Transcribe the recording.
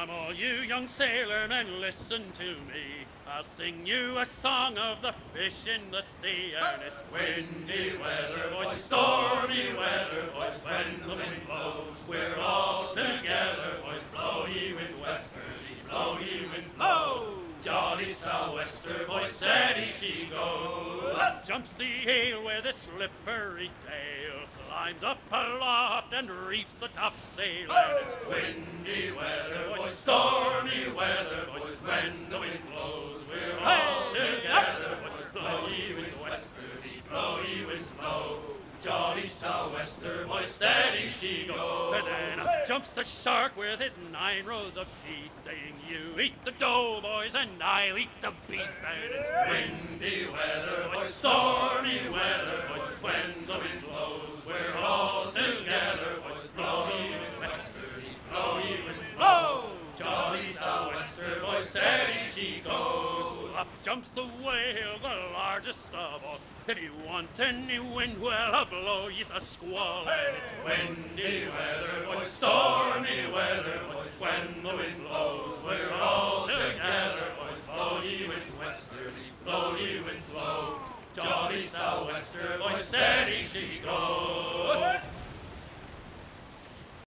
Come, all you young sailormen, listen to me. I'll sing you a song of the fish in the sea, and it's windy weather, boys, stormy weather, boys, when the wind blows, we're all together, boys, blow ye winds westerly, blow ye winds blow. Jolly sou'wester, boys, steady she goes. Up jumps the ale with a slippery tail, climbs up aloft and reefs the topsail, and it's windy weather, sou'wester, boy, steady she goes. And then up jumps the shark with his nine rows of teeth, saying, You eat the dough, boys, and I'll eat the beef. And it's windy weather, boys, stormy weather, boys, when the wind blows, we're all together, boys, blow winds westerly, blow winds blow. Jolly sou'wester, steady she goes. Up jumps the whale, largest of all. If you want any wind, well, I'll blow you a squall. And it's windy weather, boys, stormy weather, boys, when the wind blows, we're all together, boys, blow ye winds westerly, blow ye winds blow. Jolly sou'wester, boys, steady she goes.